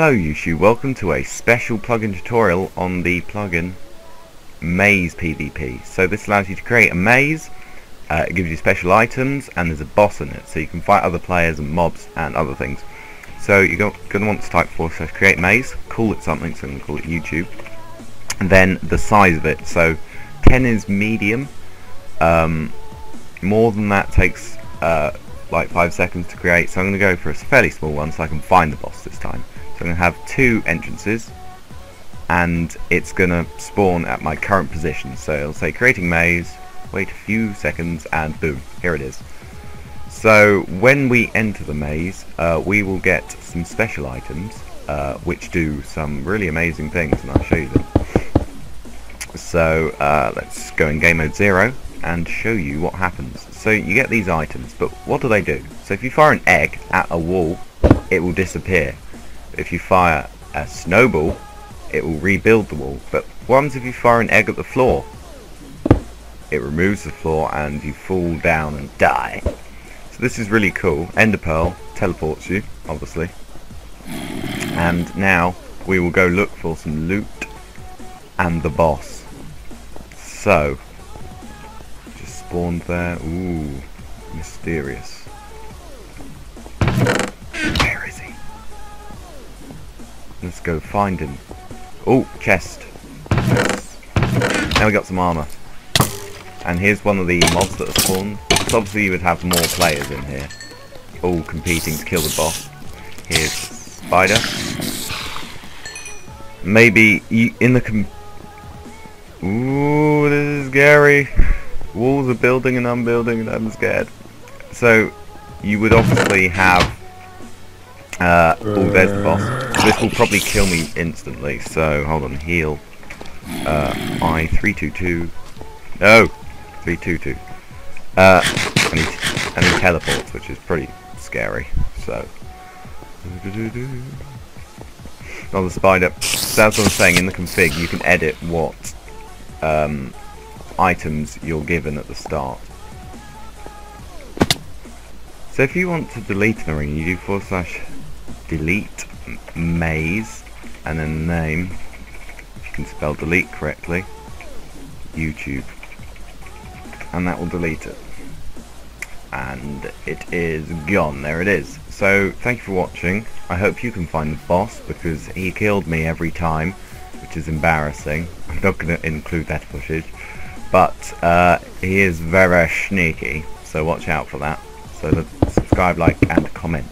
Hello YouTube, welcome to a special plugin tutorial on the plugin Maze PvP. So this allows you to create a maze, uh, it gives you special items, and there's a boss in it, so you can fight other players and mobs and other things. So you're going to want to type forward slash create maze, call it something, so I'm going to call it YouTube, and then the size of it. So 10 is medium, um, more than that takes uh, like 5 seconds to create, so I'm going to go for a fairly small one so I can find the boss this time. So I'm going to have two entrances and it's going to spawn at my current position. So it'll say creating maze, wait a few seconds and boom, here it is. So when we enter the maze, uh, we will get some special items uh, which do some really amazing things and I'll show you them. So uh, let's go in game mode 0 and show you what happens. So you get these items, but what do they do? So if you fire an egg at a wall, it will disappear if you fire a snowball, it will rebuild the wall. But once if you fire an egg at the floor, it removes the floor and you fall down and die. So this is really cool. Ender Pearl teleports you, obviously. And now we will go look for some loot and the boss. So, just spawned there. Ooh, mysterious. Let's go find him. Oh, chest. Now we got some armor. And here's one of the mobs that are spawned. So obviously you would have more players in here. All competing to kill the boss. Here's Spider. Maybe in the com Ooh, this is scary. Walls are building and I'm building and I'm scared. So, you would obviously have... Uh, oh, there's the boss. This will probably kill me instantly, so hold on, heal. Uh, I-322. No! 322. Uh, and he, and he teleports, which is pretty scary, so... Oh, the spider. That's what I'm saying, in the config you can edit what um, items you're given at the start. So if you want to delete an ring, you do forward slash delete maze and then name. You can spell delete correctly. YouTube. And that will delete it. And it is gone. There it is. So thank you for watching. I hope you can find the boss because he killed me every time which is embarrassing. I'm not going to include that footage. But uh, he is very sneaky. So watch out for that. So subscribe like and comment